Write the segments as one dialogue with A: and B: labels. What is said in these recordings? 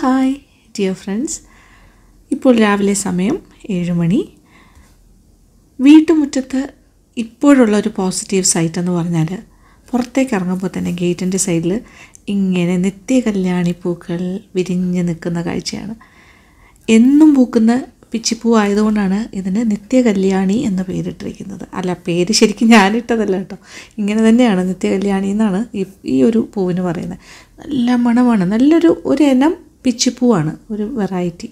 A: Hi dear friends. ഇപ്പോൾ രാവിലെ സമയം ഏഴ് മണി. വീട്ടുമുറ്റത്ത് ഇപ്പോഴുള്ള ഒരു പോസിറ്റീവ് സൈറ്റ് എന്ന് പറഞ്ഞാൽ പുറത്തേക്ക് ഇറങ്ങുമ്പോൾ തന്നെ ഗേറ്റിന്റെ സൈഡിൽ ഇങ്ങനെ നിത്യ കല്യാണി പൂക്കൾ വിരിഞ്ഞ് നിൽക്കുന്ന കാഴ്ചയാണ്. എന്നും പൂക്കുന്ന പിച്ചിപ്പൂ ആയതുകൊണ്ടാണ് ഇതിന് നിത്യ കല്യാണി എന്ന പേരിട്ടിരിക്കുന്നത്. അല്ല പേര് ശരിക്കും ഞാനിട്ടതല്ല കേട്ടോ. ഇങ്ങനെ തന്നെയാണ് നിത്യ കല്യാണി എന്നാണ് ഈ ഈ ഒരു പൂവിന് പറയുന്നത്. നല്ല മണമാണ് നല്ലൊരു ഒരു ഇനം പിച്ചിപ്പൂവാണ് ഒരു വെറൈറ്റി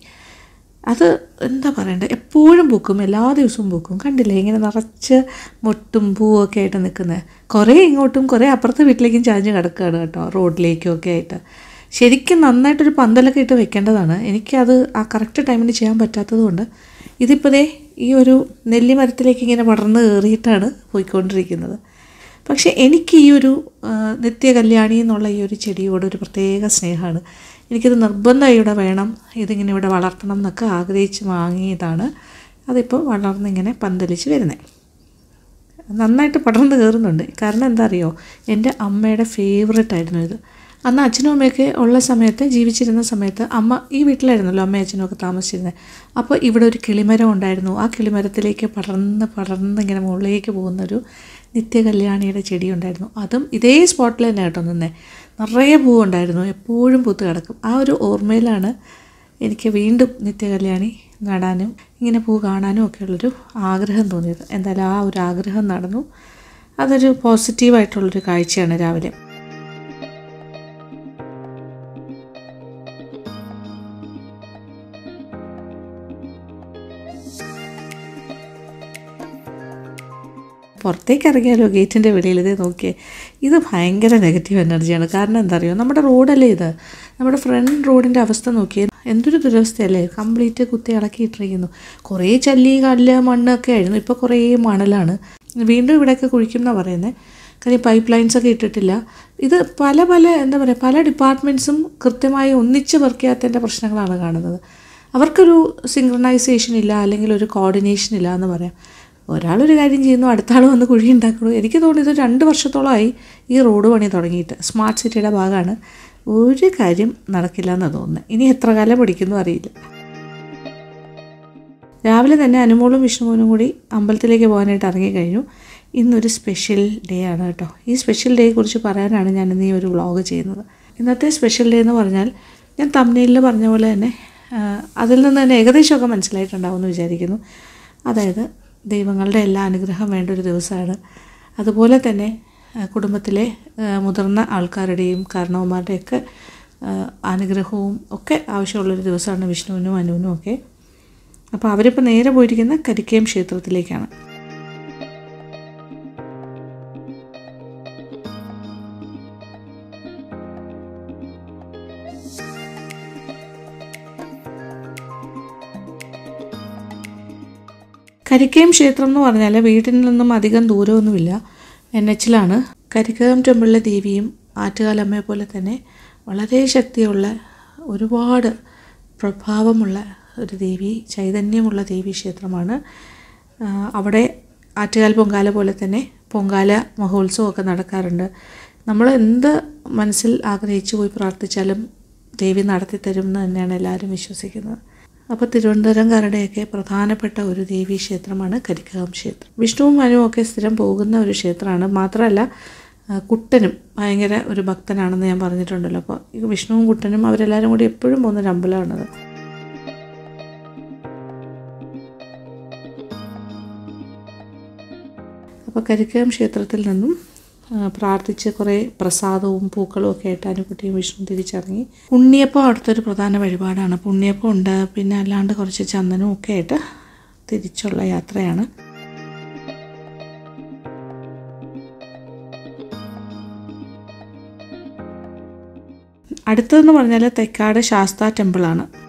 A: അത് എന്താ പറയണ്ടേ? എപ്പോഴും പൂക്കും എല്ലാ ദിവസവും പൂക്കും. കണ്ടില്ലേ? ഇങ്ങനെ നിറച്ച് മുട്ടും പൂവൊക്കെ ആയിട്ട് നിൽക്കുന്നത് കുറേ ഇങ്ങോട്ടും കുറേ അപ്പുറത്തെ വീട്ടിലേക്കും ചാഞ്ഞ് കിടക്കുകയാണ് കേട്ടോ റോഡിലേക്കും ഒക്കെ ആയിട്ട്. ശരിക്കും നന്നായിട്ടൊരു പന്തലൊക്കെ ഇട്ട് വെക്കേണ്ടതാണ്. എനിക്കത് ആ കറക്റ്റ് ടൈമിന് ചെയ്യാൻ പറ്റാത്തതുകൊണ്ട് ഇതിപ്പോൾ ദേ ഈ ഒരു നെല്ലിമരത്തിലേക്ക് ഇങ്ങനെ പടർന്ന് കയറിയിട്ടാണ് പോയിക്കൊണ്ടിരിക്കുന്നത്. പക്ഷേ എനിക്ക് ഈ ഒരു നിത്യ കല്യാണി എന്നുള്ള ഈ ഒരു ചെടിയോട് ഒരു പ്രത്യേക സ്നേഹമാണ്. എനിക്കിത് നിർബന്ധമായി ഇവിടെ വേണം. ഇതിങ്ങനെ ഇവിടെ വളർത്തണം എന്നൊക്കെ ആഗ്രഹിച്ച് വാങ്ങിയതാണ്. അതിപ്പോൾ വളർന്നിങ്ങനെ പന്തലിച്ച് വരുന്നത് നന്നായിട്ട് പടർന്ന് കയറുന്നുണ്ട്. കാരണം എന്താ അറിയോ എന്റെ അമ്മയുടെ ഫേവററ്റ് ആയിരുന്നു ഇത്. അന്ന് അച്ഛനും അമ്മയൊക്കെ ഉള്ള സമയത്ത് ജീവിച്ചിരുന്ന സമയത്ത് അമ്മ ഈ വീട്ടിലായിരുന്നല്ലോ അമ്മയും അച്ഛനും ഒക്കെ താമസിച്ചിരുന്നത് അപ്പോൾ ഇവിടെ ഒരു കിളിമരം ഉണ്ടായിരുന്നു. ആ കിളിമരത്തിലേക്ക് പടർന്ന് പടർന്ന് ഇങ്ങനെ മുകളിലേക്ക് പോകുന്നൊരു നിത്യകല്യാണിയുടെ ചെടി ഉണ്ടായിരുന്നു. അതും ഇതേ സ്പോട്ടിൽ തന്നെ കേട്ടോ നിന്നേ. നിറയെ പൂവുണ്ടായിരുന്നു. എപ്പോഴും പൂത്ത് കിടക്കും. ആ ഒരു ഓർമ്മയിലാണ് എനിക്ക് വീണ്ടും നിത്യകല്യാണി നടാനും ഇങ്ങനെ പൂ കാണാനും ഒക്കെ ഉള്ളൊരു ആഗ്രഹം തോന്നിയത്. എന്തായാലും ആ ഒരു ആഗ്രഹം നടന്നു. അതൊരു പോസിറ്റീവായിട്ടുള്ളൊരു കാഴ്ചയാണ് രാവിലെ. പുറത്തേക്ക് ഇറങ്ങിയാലോ ഗേറ്റിന്റെ വെളിയിൽ? ഇതേ നോക്കിയേ. ഇത് ഭയങ്കര നെഗറ്റീവ് എനർജിയാണ് കാരണം എന്താ അറിയോ നമ്മുടെ റോഡല്ലേ ഇത്? നമ്മുടെ ഫ്രണ്ട് റോഡിന്റെ അവസ്ഥ നോക്കിയേ. എന്തൊരു ദുരവസ്ഥയല്ലേ? കംപ്ലീറ്റ് കുത്തി ഇളക്കിയിട്ടിരിക്കുന്നു കുറേ ചല്ലി കല്ല് മണ്ണൊക്കെ ആയിരുന്നു. ഇപ്പോൾ കുറേ മണലാണ്. വീണ്ടും ഇവിടെയൊക്കെ കുഴിക്കുമെന്നാണ് പറയുന്നത് കാര്യം പൈപ്പ് ലൈൻസ് ഒക്കെ ഇട്ടിട്ടില്ല. ഇത് പല പല എന്താ പറയുക പല ഡിപ്പാർട്ട്മെന്റ്സും കൃത്യമായി ഒന്നിച്ച് വർക്ക് ചെയ്യാത്തതിന്റെ പ്രശ്നങ്ങളാണ് കാണുന്നത്. അവർക്കൊരു സിങ്ക്രണൈസേഷൻ ഇല്ല അല്ലെങ്കിൽ ഒരു കോർഡിനേഷൻ ഇല്ല എന്ന് പറയാം. ഒരാളൊരു കാര്യം ചെയ്യുന്നു അടുത്ത ആൾ വന്ന് കുഴി ഉണ്ടാക്കുന്നു. എനിക്ക് തോന്നുന്നു ഇത് രണ്ട് വർഷത്തോളമായി ഈ റോഡ് പണി തുടങ്ങിയിട്ട്. സ്മാർട്ട് സിറ്റിയുടെ ഭാഗമാണ്. ഒരു കാര്യം നടക്കില്ല എന്ന് തോന്നുന്നത് ഇനി എത്ര കാലം പിടിക്കുന്നു അറിയില്ല. രാവിലെ തന്നെ അനുമോളും വിഷ്ണുമോനും കൂടി അമ്പലത്തിലേക്ക് പോകാനായിട്ട് ഇറങ്ങിക്കഴിഞ്ഞു ഇന്നൊരു സ്പെഷ്യൽ ഡേ ആണ് കേട്ടോ. ഈ സ്പെഷ്യൽ ഡേയെ കുറിച്ച് പറയാനാണ് ഞാൻ ഇന്ന് ഈ ഒരു വ്ളോഗ് ചെയ്യുന്നത്. ഇന്നത്തെ സ്പെഷ്യൽ ഡേ എന്ന് പറഞ്ഞാൽ ഞാൻ തമ്മിലിൽ പറഞ്ഞ പോലെ തന്നെ അതിൽ നിന്ന് തന്നെ ഏകദേശമൊക്കെ മനസ്സിലായിട്ടുണ്ടാവും എന്ന് വിചാരിക്കുന്നു. അതായത് ദൈവങ്ങളുടെ എല്ലാ അനുഗ്രഹം വേണ്ട ഒരു ദിവസമാണ്. അതുപോലെ തന്നെ കുടുംബത്തിലെ മുതിർന്ന ആൾക്കാരുടെയും കാരണവന്മാരുടെയൊക്കെ അനുഗ്രഹവും ഒക്കെ ആവശ്യമുള്ളൊരു ദിവസമാണ് വിഷ്ണുവിനും അനുവിനും ഒക്കെ. അപ്പോൾ അവരിപ്പോൾ നേരെ പോയിരിക്കുന്ന കരിക്കയം ക്ഷേത്രത്തിലേക്കാണ്. കരിക്കയം ക്ഷേത്രം എന്ന് പറഞ്ഞാൽ വീട്ടിൽ നിന്നും അധികം ദൂരമൊന്നുമില്ല. എൻ എച്ചിലാണ് കരിക്കകം ടെമ്പിളിലെ ദേവിയും ആറ്റുകാലമ്മയെ പോലെ തന്നെ വളരെ ശക്തിയുള്ള ഒരുപാട് പ്രഭാവമുള്ള ഒരു ദേവി ചൈതന്യമുള്ള ദേവി ക്ഷേത്രമാണ്. അവിടെ ആറ്റുകാൽ പൊങ്കാല പോലെ തന്നെ പൊങ്കാല മഹോത്സവമൊക്കെ നടക്കാറുണ്ട്. നമ്മൾ എന്ത് മനസ്സിൽ ആഗ്രഹിച്ചു പോയി പ്രാർത്ഥിച്ചാലും ദേവി നടത്തി തരും എന്ന് തന്നെയാണ് എല്ലാവരും വിശ്വസിക്കുന്നത്. അപ്പോൾ തിരുവനന്തപുരംകാരുടെയൊക്കെ പ്രധാനപ്പെട്ട ഒരു ദേവീ ക്ഷേത്രമാണ് കരിക്കകം ക്ഷേത്രം. വിഷ്ണുവും മനുവും ഒക്കെ സ്ഥിരം പോകുന്ന ഒരു ക്ഷേത്രമാണ്. മാത്രമല്ല കുട്ടനും ഭയങ്കര ഒരു ഭക്തനാണെന്ന് ഞാൻ പറഞ്ഞിട്ടുണ്ടല്ലോ. അപ്പോൾ വിഷ്ണുവും കുട്ടനും അവരെല്ലാവരും കൂടി എപ്പോഴും പോകുന്നൊരു അമ്പലമാണത്. അപ്പോൾ കരിക്കകം ക്ഷേത്രത്തിൽ നിന്നും പ്രാർത്ഥിച്ച് കുറേ പ്രസാദവും പൂക്കളും ഒക്കെ ആയിട്ട് അനുകുട്ടിയും വിഷ്ണു തിരിച്ചിറങ്ങി. ഉണ്ണിയപ്പം അവിടുത്തെ ഒരു പ്രധാന വഴിപാടാണ്. പുണ്യപ്പം ഉണ്ട്. പിന്നെ അല്ലാണ്ട് കുറച്ച് ചന്ദനവും ഒക്കെ ആയിട്ട് തിരിച്ചുള്ള യാത്രയാണ്. അടുത്തതെന്ന് പറഞ്ഞാൽ തെക്കാട് ശാസ്ത ടെമ്പിളാണ്.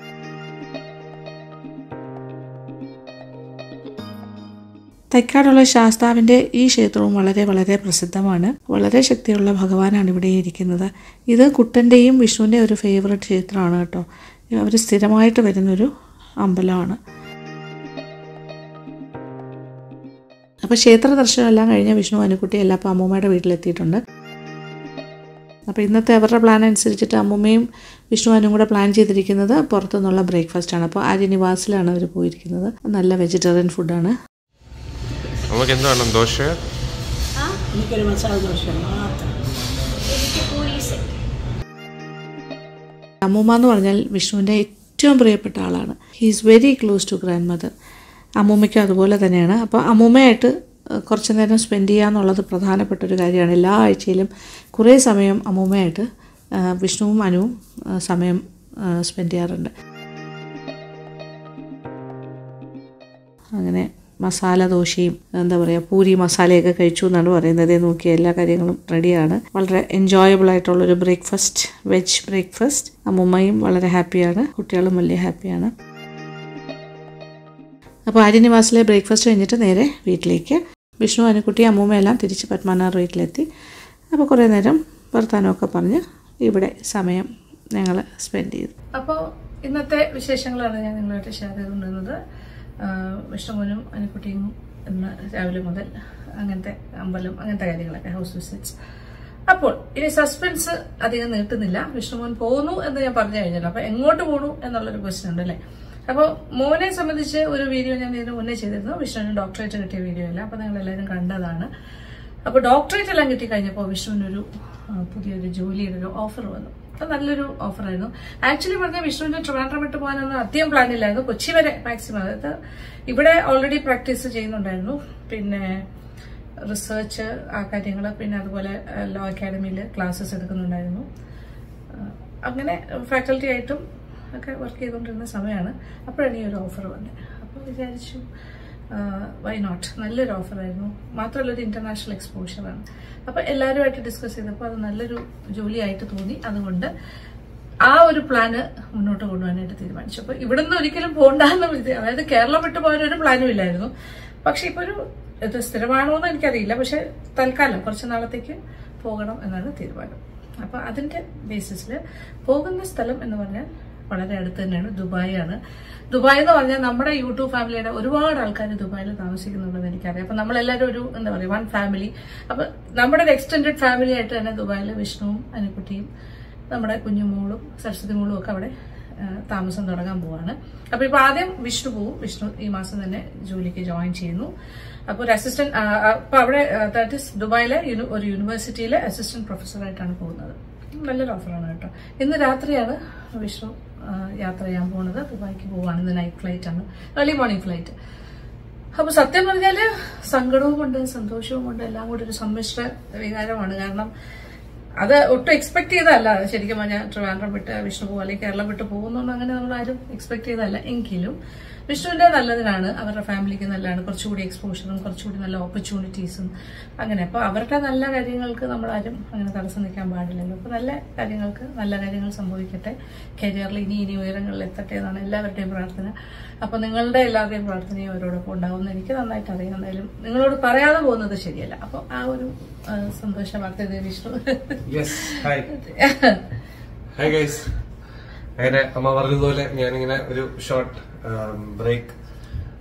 A: തെക്കാടുള്ള ശാസ്താവിന്റെ ഈ ക്ഷേത്രവും വളരെ വളരെ പ്രസിദ്ധമാണ്. വളരെ ശക്തിയുള്ള ഭഗവാനാണ് ഇവിടെ ഇരിക്കുന്നത്. ഇത് കുട്ടന്റെയും വിഷ്ണുവിന്റെയും ഒരു ഫേവററ്റ് ക്ഷേത്രമാണ് കേട്ടോ. അവർ സ്ഥിരമായിട്ട് വരുന്നൊരു അമ്പലമാണ്. അപ്പോൾ ക്ഷേത്ര ദർശനമെല്ലാം കഴിഞ്ഞ വിഷ്ണു അനുക്കുട്ടി എല്ലാം അപ്പോൾ അമ്മൂമ്മയുടെ വീട്ടിലെത്തിയിട്ടുണ്ട്.
B: അപ്പോൾ ഇന്നത്തെ അവരുടെ പ്ലാൻ അനുസരിച്ചിട്ട് അമ്മൂമ്മയും വിഷ്ണുവാനും കൂടെ പ്ലാൻ ചെയ്തിരിക്കുന്നത് പുറത്തുനിന്നുള്ള ബ്രേക്ക്ഫാസ്റ്റാണ് അപ്പോൾ ആര്യനിവാസിലാണ് അവർ പോയിരിക്കുന്നത്. നല്ല വെജിറ്റേറിയൻ ഫുഡാണ്
C: നമുക്ക് എന്ത് വേണം ദോശ
D: എനിക്കൊരു മസാല ദോശ
B: അമ്മൂമ്മ എന്ന് പറഞ്ഞാൽ വിഷ്ണുവിന്റെ ഏറ്റവും പ്രിയപ്പെട്ട ആളാണ്. He is very close to grandmother അമ്മൂമ്മയ്ക്കും അതുപോലെ തന്നെയാണ്. അപ്പോൾ അമ്മൂമ്മയായിട്ട് കുറച്ച് നേരം സ്പെൻഡ് ചെയ്യുക എന്നുള്ളത് പ്രധാനപ്പെട്ട ഒരു കാര്യമാണ്. എല്ലാ ആഴ്ചയിലും കുറേ സമയം അമ്മൂമ്മയായിട്ട് വിഷ്ണുവും അനുവും സമയം സ്പെൻഡ് ചെയ്യാറുണ്ട്. അങ്ങനെ മസാല ദോശയും എന്താ പറയുക പൂരി മസാലയൊക്കെ കഴിച്ചു എന്നാണ് പറയുന്നത്. നോക്കിയ എല്ലാ കാര്യങ്ങളും റെഡിയാണ്. വളരെ എൻജോയബിൾ ആയിട്ടുള്ളൊരു ബ്രേക്ക്ഫാസ്റ്റ് വെജ് ബ്രേക്ക്ഫാസ്റ്റ് അമ്മുമ്മയും വളരെ ഹാപ്പിയാണ് കുട്ടികളും വലിയ ഹാപ്പിയാണ് അപ്പോൾ ആര്യനിവാസിലെ ബ്രേക്ക്ഫാസ്റ്റ് കഴിഞ്ഞിട്ട് നേരെ വീട്ടിലേക്ക്. വിഷ്ണു അനുക്കുട്ടി അമ്മൂമ്മയെല്ലാം തിരിച്ച് പത്മനാർ വീട്ടിലെത്തി. അപ്പോൾ കുറേ നേരം വർത്താനമൊക്കെ പറഞ്ഞ് ഇവിടെ സമയം ഞങ്ങൾ സ്പെൻഡ് ചെയ്തു.
A: അപ്പോൾ ഇന്നത്തെ വിശേഷങ്ങളാണ് ഞാൻ നിങ്ങളായിട്ട് ഷെയർ ചെയ്തുകൊണ്ടിരുന്നത്. ആഹ് അനക്കുട്ടിയും ഇന്ന് രാവിലെ മുതൽ അങ്ങനത്തെ അമ്പലം അങ്ങനത്തെ കാര്യങ്ങളൊക്കെ ഹൗസ് വിസിറ്റ്സ് അപ്പോൾ ഇനി സസ്പെൻസ് അധികം നീട്ടുന്നില്ല. വിഷ്ണുമോൻ പോകുന്നു എന്ന് ഞാൻ പറഞ്ഞു കഴിഞ്ഞല്ലോ. അപ്പൊ എങ്ങോട്ട് പോകണു എന്നുള്ളൊരു ക്വസ്റ്റ്യൻ ഉണ്ട് അല്ലേ? അപ്പോൾ മോനെ സംബന്ധിച്ച് ഒരു വീഡിയോ ഞാൻ ഇതിന് മുന്നേ ചെയ്തിരുന്നു. വിഷ്ണുവിന് ഡോക്ടറേറ്റ് കിട്ടിയ വീഡിയോ അല്ല. അപ്പൊ നിങ്ങൾ എല്ലാവരും കണ്ടതാണ്. അപ്പോൾ ഡോക്ടറേറ്റ് എല്ലാം കിട്ടി കഴിഞ്ഞപ്പോൾ വിഷ്ണുവിനൊരു പുതിയൊരു ജോലിയുടെ ഒരു ഓഫർ വന്നു. അത് നല്ലൊരു ഓഫർ ആയിരുന്നു ആക്ച്വലി പറഞ്ഞാൽ വിഷ്ണുവിന്റെ ട്രിവാൻഡ്രം വിട്ട് പോകാനൊന്നും അധികം പ്ലാൻ ഇല്ലായിരുന്നു. കൊച്ചി വരെ മാക്സിമം അതായത് ഇവിടെ ഓൾറെഡി പ്രാക്ടീസ് ചെയ്യുന്നുണ്ടായിരുന്നു. പിന്നെ റിസർച്ച് ആ കാര്യങ്ങൾ പിന്നെ അതുപോലെ ലോ അക്കാഡമിയിൽ ക്ലാസ്സസ് എടുക്കുന്നുണ്ടായിരുന്നു അങ്ങനെ ഫാക്കൽറ്റി ആയിട്ടും ഒക്കെ വർക്ക് ചെയ്തുകൊണ്ടിരുന്ന സമയമാണ് അപ്പോഴാണ് ഈ ഒരു ഓഫർ വന്നത് അപ്പോൾ വിചാരിച്ചു വൈ നോട്ട് നല്ലൊരു ഓഫറായിരുന്നു മാത്രമല്ല ഒരു ഇന്റർനാഷണൽ എക്സ്പോഷറാണ് അപ്പോൾ എല്ലാവരുമായിട്ട് ഡിസ്കസ് ചെയ്തപ്പോൾ അത് നല്ലൊരു ജോലിയായിട്ട് തോന്നി. അതുകൊണ്ട് ആ ഒരു പ്ലാന് മുന്നോട്ട് കൊണ്ടുപോകാനായിട്ട് തീരുമാനിച്ചു. അപ്പോൾ നിന്ന് ഒരിക്കലും പോകണ്ടെന്ന് അതായത് കേരളം വിട്ടു പോകാൻ ഒരു പ്ലാനും ഇല്ലായിരുന്നു. പക്ഷെ ഇപ്പൊ ഒരു ഇത് സ്ഥിരമാണോ എന്ന് എനിക്കറിയില്ല. പക്ഷെ തൽക്കാലം കുറച്ച് നാളത്തേക്ക് പോകണം എന്നാണ് തീരുമാനം. അപ്പോൾ അതിന്റെ ബേസിസിൽ പോകുന്ന സ്ഥലം എന്ന് പറഞ്ഞാൽ വളരെ അടുത്ത് തന്നെയാണ് ദുബായ് ആണ് ദുബായ് എന്ന് പറഞ്ഞാൽ നമ്മുടെ യൂട്യൂബ് ഫാമിലിയുടെ ഒരുപാട് ആൾക്കാർ ദുബായിൽ താമസിക്കുന്നുണ്ടെന്ന് എനിക്കറിയാം. അപ്പൊ നമ്മളെല്ലാവരും ഒരു എന്താ പറയുക വൺ ഫാമിലി അപ്പൊ നമ്മുടെ ഒരു എക്സ്റ്റെൻഡഡ് ഫാമിലി ആയിട്ട് തന്നെ ദുബായിൽ വിഷ്ണുവും അനുക്കുട്ടിയും നമ്മുടെ കുഞ്ഞുമോളും സരസ്വതി മോളും ഒക്കെ അവിടെ താമസം തുടങ്ങാൻ പോവാണ്. അപ്പൊ ഇപ്പൊ ആദ്യം വിഷ്ണു പോവും. വിഷ്ണു ഈ മാസം തന്നെ ജോലിക്ക് ജോയിൻ ചെയ്യുന്നു. അപ്പൊ ഒരു അസിസ്റ്റന്റ് അപ്പൊ അവിടെ ദാറ്റ് ഇസ് ദുബായിലെ ഒരു യൂണിവേഴ്സിറ്റിയിലെ അസിസ്റ്റന്റ് പ്രൊഫസറായിട്ടാണ് പോകുന്നത്. നല്ലൊരു ഓഫറാണ് കേട്ടോ. ഇന്ന് രാത്രിയാണ് വിഷ്ണു യാത്ര ചെയ്യാൻ പോകുന്നത് ദുബായിക്ക് പോവാണ്. ഇന്ന് നൈറ്റ് ഫ്ലൈറ്റ് ആണ്. ഏർലി മോർണിംഗ് ഫ്ലൈറ്റ് അപ്പൊ സത്യം പറഞ്ഞാൽ സങ്കടവുമുണ്ട് സന്തോഷവുമുണ്ട് എല്ലാം കൂടി ഒരു സമ്മിശ്ര വികാരമാണ്. കാരണം അത് ഒട്ടും എക്സ്പെക്ട് ചെയ്തതല്ല. ശരിക്കും പറഞ്ഞാൽ ട്രിവാൻഡ്രം വിട്ട് വിഷ്ണു പോകും അല്ലെങ്കിൽ കേരളം വിട്ട് പോകുന്നു അങ്ങനെ നമ്മൾ ആരും എക്സ്പെക്ട് ചെയ്തതല്ല. എങ്കിലും വിഷ്ണുവിന്റെ നല്ലതിനാണ് അവരുടെ ഫാമിലിക്ക് നല്ലതാണ്. കുറച്ചുകൂടി എക്സ്പോഷറും കുറച്ചുകൂടി നല്ല ഓപ്പർച്യൂണിറ്റീസും അങ്ങനെ. അപ്പോൾ അവരുടെ നല്ല കാര്യങ്ങൾക്ക് നമ്മളാരും അങ്ങനെ തടസ്സം നിൽക്കാൻ പാടില്ലല്ലോ. അപ്പോൾ നല്ല കാര്യങ്ങൾക്ക് നല്ല കാര്യങ്ങൾ സംഭവിക്കട്ടെ. കരിയറിൽ ഇനി ഇനി ഉയരങ്ങളിൽ എത്തട്ടെ എന്നാണ് എല്ലാവരുടെയും പ്രാർത്ഥന. അപ്പോൾ നിങ്ങളുടെ എല്ലാവരുടെയും പ്രാർത്ഥനയും അവരോടൊപ്പം ഉണ്ടാവുമെന്ന് എനിക്ക് നന്നായിട്ട് അറിയാം. എന്തായാലും നിങ്ങളോട് പറയാതെ പോകുന്നത് ശരിയല്ല. അപ്പോൾ ആ ഒരു സന്തോഷ വാർത്ത Vishnu.
C: Yes hi hi guys അങ്ങനെ അമ്മ പറഞ്ഞതുപോലെ ഞാനിങ്ങനെ ഒരു ഷോർട്ട് ബ്രേക്ക്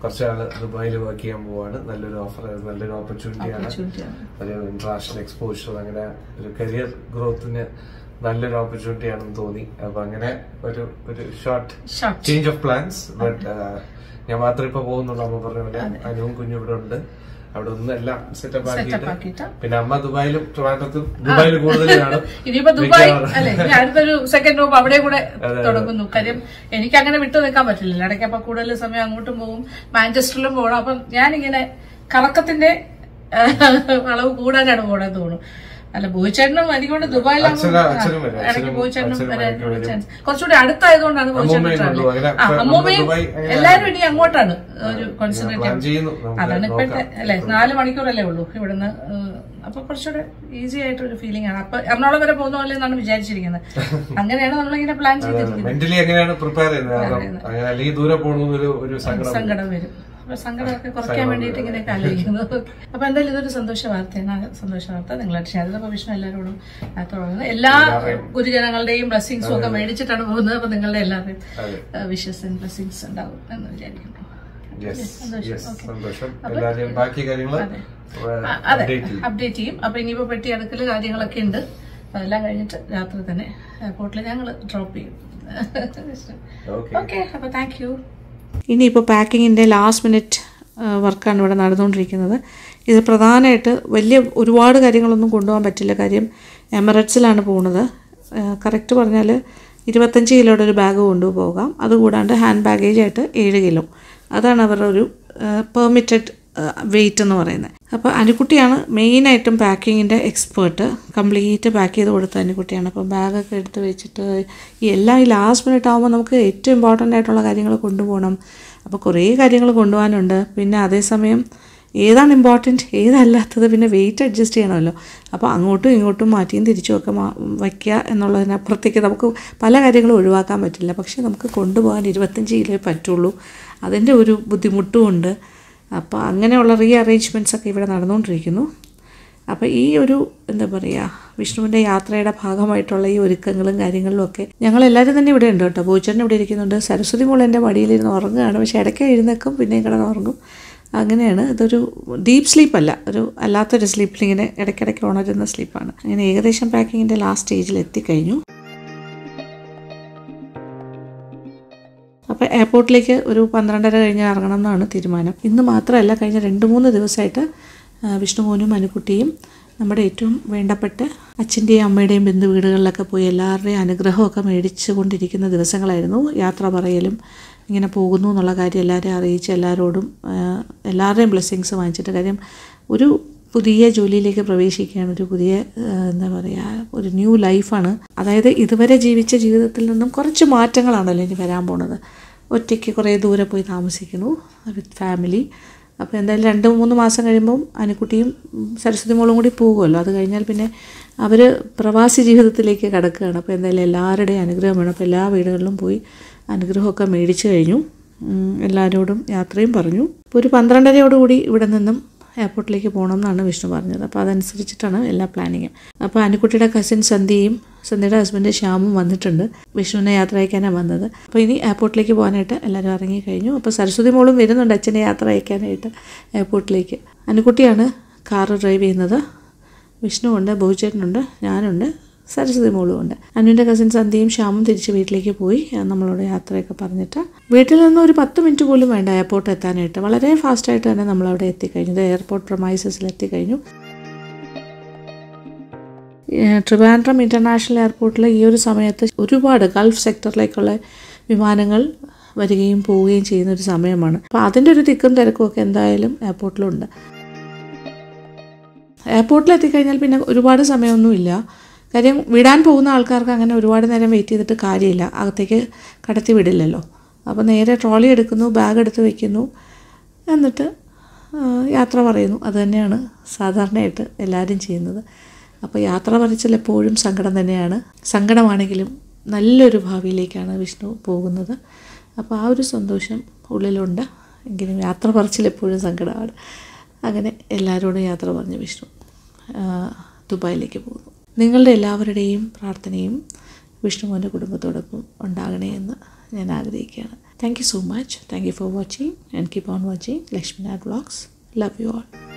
C: കുറച്ചാൾ ദുബായിൽ വർക്ക് ചെയ്യാൻ പോവാണ്. നല്ലൊരു ഓഫർ നല്ലൊരു
A: ഓപ്പർച്യൂണിറ്റിയാണ്
C: ഒരു ഇന്റർനാഷണൽ എക്സ്പോഷർ അങ്ങനെ ഒരു കരിയർ ഗ്രോത്തിന് നല്ലൊരു ഓപ്പർച്യൂണിറ്റി ആണെന്ന് തോന്നി. അപ്പൊ അങ്ങനെ ഒരു ഒരു short change of plans but ഞാൻ മാത്രമേ ഇപ്പൊ പോകുന്നുള്ളൂ അമ്മ പറഞ്ഞ പോലെ. അനുവും കുഞ്ഞും ഇവിടെ ഉണ്ട്. അവിടെ നിന്ന് എല്ലാം സെറ്റപ്പ്
A: ആക്കിയിട്ട്.
C: പിന്നെ അമ്മ ദുബായിലും ട്രിവാൻഡ്രത്തും ദുബായിൽ
A: ഇനിയിപ്പോ ദുബായ്. അല്ലെ അടുത്തൊരു സെക്കൻഡ് റൂം അവിടെ കൂടെ തുടങ്ങുന്നു. കാര്യം എനിക്ക് അങ്ങനെ വിട്ടു നിൽക്കാൻ പറ്റില്ല. ഇടയ്ക്ക് അപ്പൊ കൂടുതൽ സമയം അങ്ങോട്ടും പോകും. മാഞ്ചസ്റ്ററിലും പോകണം അപ്പം ഞാനിങ്ങനെ കറക്കത്തിന്റെ അളവ് കൂടാനാണ് പോണെന്ന് തോന്നുന്നു. അല്ല ബോയിച്ചേട്ടനും എനിക്കൊണ്ട്
C: വരും.
A: ഇടയ്ക്ക് ബോയിച്ചേട്ടനും കുറച്ചുകൂടി അടുത്തായതുകൊണ്ടാണ് ബോയിച്ചേട്ടൻ
C: അമ്മൂമ്മയും
A: എല്ലാരും ഇനി അങ്ങോട്ടാണ് ഒരു കോൺസെൻട്രേറ്റ് അതാണ് ഇപ്പോഴത്തെ അല്ലെ നാല് മണിക്കൂറല്ലേ ഉള്ളൂ ഇവിടുന്ന്. അപ്പൊ കുറച്ചുകൂടെ ഈസി ആയിട്ടൊരു ഫീലിംഗ് ആണ്. അപ്പൊ എറണാകുളം വരെ പോകുന്ന പോലെ എന്നാണ് വിചാരിച്ചിരിക്കുന്നത്. അങ്ങനെയാണ് നമ്മളിങ്ങനെ പ്ലാൻ ചെയ്തിരിക്കുന്നത്.
C: മെന്റലി എങ്ങനെയാണ് പ്രിപ്പയർ ചെയ്യുന്നത്? അല്ലെങ്കിൽ ദൂരെ പോകണമെന്നൊരു ഒരു സങ്കടം
A: വരും. സങ്കടമൊക്കെ കുറയ്ക്കാൻ വേണ്ടിയിട്ട് ഇങ്ങനെയൊക്കെ ആലോചിക്കുന്നത് അപ്പൊ എന്തായാലും ഇതൊരു സന്തോഷ വാർത്തയാണ്. സന്തോഷ വാർത്ത നിങ്ങളായിട്ട് ഷെയർ ചെയ്തപ്പോൾ വിഷ്ണു എല്ലാവരോടും തുടങ്ങുന്നത് എല്ലാ ഗുരുജനങ്ങളുടെയും ബ്ലെസ്സിങ്സും ഒക്കെ മേടിച്ചിട്ടാണ് പോകുന്നത്. അപ്പൊ നിങ്ങളുടെ എല്ലാവരുടെയും വിഷസ് ആൻഡ് ബ്ലെസ്സിങ്സ് ഉണ്ടാവും എന്ന് വിചാരിക്കുന്നു. സന്തോഷം.
C: ബാക്കി കാര്യങ്ങൾ
A: അതെ. അപ്ഡേറ്റ് ചെയ്യും. അപ്പൊ ഇനിയിപ്പോ പെട്ടി അടുക്കൽ കാര്യങ്ങളൊക്കെ ഉണ്ട്.
E: അതെല്ലാം കഴിഞ്ഞിട്ട് രാത്രി തന്നെ എയർപോർട്ടിൽ ഞങ്ങൾ ഡ്രോപ്പ് ചെയ്യും.
C: ഓക്കെ
E: അപ്പൊ താങ്ക് യു
A: ഇനിയിപ്പോൾ പാക്കിങ്ങിന്റെ ലാസ്റ്റ് മിനിറ്റ് വർക്കാണ് ഇവിടെ നടന്നുകൊണ്ടിരിക്കുന്നത്. ഇത് പ്രധാനമായിട്ട് വലിയ ഒരുപാട് കാര്യങ്ങളൊന്നും കൊണ്ടുപോകാൻ പറ്റില്ല. കാര്യം എമിറേറ്റ്സിലാണ് പോകുന്നത് കറക്റ്റ് പറഞ്ഞാൽ ഇരുപത്തഞ്ച് കിലോയുടെ ഒരു ബാഗ് കൊണ്ടുപോകാം. അതുകൂടാണ്ട് ഹാൻഡ് ബാഗേജായിട്ട് ഏഴ് കിലോ. അതാണ് അവരുടെ ഒരു പെർമിറ്റഡ് വെയിറ്റ് എന്ന് പറയുന്നത്. അപ്പോൾ അനുക്കുട്ടിയാണ് മെയിനായിട്ടും പാക്കിങ്ങിന്റെ എക്സ്പേർട്ട് കംപ്ലീറ്റ് പാക്ക് ചെയ്ത് കൊടുത്ത അനുക്കുട്ടിയാണ്. അപ്പോൾ ബാഗൊക്കെ എടുത്ത് വെച്ചിട്ട് ഈ എല്ലാം ഈ ലാസ്റ്റ് മിനിറ്റ് ആകുമ്പോൾ നമുക്ക് ഏറ്റവും ഇമ്പോർട്ടന്റ് ആയിട്ടുള്ള കാര്യങ്ങൾ കൊണ്ടുപോകണം. അപ്പോൾ കുറേ കാര്യങ്ങൾ കൊണ്ടുപോകാനുണ്ട്. പിന്നെ അതേസമയം ഏതാണ് ഇമ്പോർട്ടന്റ് ഏതല്ലാത്തത്? പിന്നെ വെയിറ്റ് അഡ്ജസ്റ്റ് ചെയ്യണമല്ലോ. അപ്പോൾ അങ്ങോട്ടും ഇങ്ങോട്ടും മാറ്റിയും തിരിച്ചും ഒക്കെ മാ വയ്ക്കുക എന്നുള്ളതിനപ്പുറത്തേക്ക് നമുക്ക് പല കാര്യങ്ങളും ഒഴിവാക്കാൻ പറ്റില്ല. പക്ഷേ നമുക്ക് കൊണ്ടുപോകാൻ ഇരുപത്തഞ്ച് കിലോയെ പറ്റുള്ളൂ. അതിന്റെ ഒരു ബുദ്ധിമുട്ടും ഉണ്ട്. അപ്പോൾ അങ്ങനെയുള്ള റീ അറേഞ്ച്മെന്റ്സ് ഒക്കെ ഇവിടെ നടന്നുകൊണ്ടിരിക്കുന്നു. അപ്പോൾ ഈ ഒരു എന്താ പറയുക വിഷ്ണുവിന്റെ യാത്രയുടെ ഭാഗമായിട്ടുള്ള ഈ ഒരുക്കങ്ങളും കാര്യങ്ങളിലും ഒക്കെ ഞങ്ങളെല്ലാവരും തന്നെ ഇവിടെ ഉണ്ട് കേട്ടോ. ബോച്ചറിന് ഇവിടെ ഇരിക്കുന്നുണ്ട്. സരസ്വതി മോൾ എന്റെ മടിയിലിരുന്ന് ഉറങ്ങുകയാണ്. പക്ഷേ ഇടയ്ക്ക് എഴുന്നേക്കും പിന്നെയും കിടന്ന് ഉറങ്ങും. അങ്ങനെയാണ്. ഇതൊരു ഡീപ്പ് സ്ലീപ്പല്ല ഒരു അല്ലാത്തൊരു സ്ലീപ്പിൽ ഇങ്ങനെ ഇടയ്ക്കിടയ്ക്ക് ഉണരുന്ന സ്ലീപ്പാണ് അങ്ങനെ ഏകദേശം പാക്കിങ്ങിന്റെ ലാസ്റ്റ് സ്റ്റേജിൽ എത്തിക്കഴിഞ്ഞു. അപ്പോൾ എയർപോർട്ടിലേക്ക് ഒരു പന്ത്രണ്ടര കഴിഞ്ഞ് ഇറങ്ങണം എന്നാണ് തീരുമാനം. ഇന്ന് മാത്രമല്ല കഴിഞ്ഞ രണ്ട് മൂന്ന് ദിവസമായിട്ട് വിഷ്ണുമോനും അനുക്കുട്ടിയും നമ്മുടെ ഏറ്റവും വേണ്ടപ്പെട്ട അച്ഛന്റെയും അമ്മയുടെയും ബന്ധു വീടുകളിലൊക്കെ പോയി എല്ലാവരുടെയും അനുഗ്രഹമൊക്കെ മേടിച്ചു കൊണ്ടിരിക്കുന്ന ദിവസങ്ങളായിരുന്നു. യാത്ര പറയലും ഇങ്ങനെ പോകുന്നു എന്നുള്ള കാര്യം എല്ലാവരെയും അറിയിച്ച് എല്ലാവരോടും എല്ലാവരുടെയും ബ്ലെസ്സിങ്സ് വാങ്ങിച്ചിട്ട് കാര്യം ഒരു പുതിയ ജോലിയിലേക്ക് പ്രവേശിക്കുകയാണ് ഒരു പുതിയ എന്താ പറയുക ഒരു ന്യൂ ലൈഫാണ്. അതായത് ഇതുവരെ ജീവിച്ച ജീവിതത്തിൽ നിന്നും കുറച്ച് മാറ്റങ്ങളാണല്ലോ ഇനി വരാൻ പോണത്. ഒറ്റയ്ക്ക് കുറേ ദൂരെ പോയി താമസിക്കുന്നു വിത്ത് ഫാമിലി. അപ്പോൾ എന്തായാലും രണ്ട് മൂന്ന് മാസം കഴിയുമ്പം അനുക്കുട്ടിയും സരസ്വതി മോളും കൂടി പോകുമല്ലോ. അത് കഴിഞ്ഞാൽ പിന്നെ അവർ പ്രവാസി ജീവിതത്തിലേക്ക് കടക്കുകയാണ്. അപ്പോൾ എന്തായാലും എല്ലാവരുടെയും അനുഗ്രഹം വേണം അപ്പോൾ എല്ലാ വീടുകളിലും പോയി അനുഗ്രഹമൊക്കെ മേടിച്ചു കഴിഞ്ഞു. എല്ലാവരോടും യാത്രയും പറഞ്ഞു. അപ്പോൾ ഒരു പന്ത്രണ്ടരയോടുകൂടി ഇവിടെ നിന്നും എയർപോർട്ടിലേക്ക് പോകണം എന്നാണ് വിഷ്ണു പറഞ്ഞത്. അപ്പോൾ അതനുസരിച്ചിട്ടാണ് എല്ലാ പ്ലാനിങ്ങും. അപ്പോൾ അനുക്കുട്ടിയുടെ കസിൻ സന്ധ്യയും സന്ധ്യയുടെ ഹസ്ബൻഡ് ശ്യാമും വന്നിട്ടുണ്ട്. വിഷ്ണുവിനെ യാത്ര അയക്കാനാണ് വന്നത്. അപ്പോൾ ഇനി എയർപോർട്ടിലേക്ക് പോകാനായിട്ട് എല്ലാവരും ഇറങ്ങി കഴിഞ്ഞു അപ്പോൾ സരസ്വതി മോളും വരുന്നുണ്ട് അച്ഛനെ യാത്ര അയക്കാനായിട്ട് എയർപോർട്ടിലേക്ക് അനുക്കുട്ടിയാണ് കാർ ഡ്രൈവ് ചെയ്യുന്നത്. വിഷ്ണുവുണ്ട് ബഹുചേട്ടനുണ്ട് ഞാനുണ്ട്. സരസ്വതി മോളും ഉണ്ട് അനുവിന്റെ കസിൻ സന്ധ്യയും ശ്യാമും തിരിച്ച് വീട്ടിലേക്ക് പോയി. നമ്മളോട് യാത്രയൊക്കെ പറഞ്ഞിട്ട്. വീട്ടിൽ നിന്ന് ഒരു പത്ത് മിനിറ്റ് പോലും വേണ്ട എയർപോർട്ട് എത്താനായിട്ട്. വളരെ ഫാസ്റ്റായിട്ട് തന്നെ നമ്മളവിടെ എത്തിക്കഴിഞ്ഞു. എയർപോർട്ട് പ്രൊമൈസസിൽ എത്തിക്കഴിഞ്ഞു. ട്രിവാൻഡ്രം ഇന്റർനാഷണൽ എയർപോർട്ടിലെ ഈ ഒരു സമയത്ത് ഒരുപാട് ഗൾഫ് സെക്ടറിലേക്കുള്ള വിമാനങ്ങൾ വരികയും പോവുകയും ചെയ്യുന്ന ഒരു സമയമാണ്. അപ്പോൾ അതിന്റെ ഒരു തിക്കും തിരക്കും ഒക്കെ എന്തായാലും എയർപോർട്ടിലുണ്ട് എയർപോർട്ടിൽ എത്തിക്കഴിഞ്ഞാൽ പിന്നെ ഒരുപാട് സമയമൊന്നുമില്ല. കാര്യം വിടാൻ പോകുന്ന ആൾക്കാർക്ക് അങ്ങനെ ഒരുപാട് നേരം വെയിറ്റ് ചെയ്തിട്ട് കാര്യമില്ല. അകത്തേക്ക് കടത്തി വിടില്ലല്ലോ. അപ്പോൾ നേരെ ട്രോളി എടുക്കുന്നു ബാഗ് എടുത്ത് വയ്ക്കുന്നു എന്നിട്ട് യാത്ര പറയുന്നു. അതുതന്നെയാണ് സാധാരണയായിട്ട് എല്ലാവരും ചെയ്യുന്നത്. അപ്പോൾ യാത്ര പറച്ചിൽ എപ്പോഴും സങ്കടം തന്നെയാണ്. സങ്കടമാണെങ്കിലും നല്ലൊരു ഭാവിയിലേക്കാണ് വിഷ്ണു പോകുന്നത്. അപ്പോൾ ആ ഒരു സന്തോഷം ഉള്ളിലുണ്ട്. എങ്കിലും യാത്ര പറച്ചിൽ എപ്പോഴും സങ്കടമാണ്. അങ്ങനെ എല്ലാവരോടും യാത്ര പറഞ്ഞ് വിഷ്ണു ദുബായിലേക്ക് പോകുന്നു. നിങ്ങളുടെ എല്ലാവരുടെയും പ്രാർത്ഥനയും വിഷ്ണുമോന്റെ കുടുംബത്തോടൊപ്പം ഉണ്ടാകണേ എന്ന് ഞാൻ ആഗ്രഹിക്കുകയാണ്. Thank you so much thank you for watching and keep on watching Lakshminath vlogs love you all